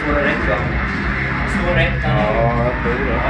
stora rätt va? Stor räck Ja, jag tror. Ja, jag. Det, det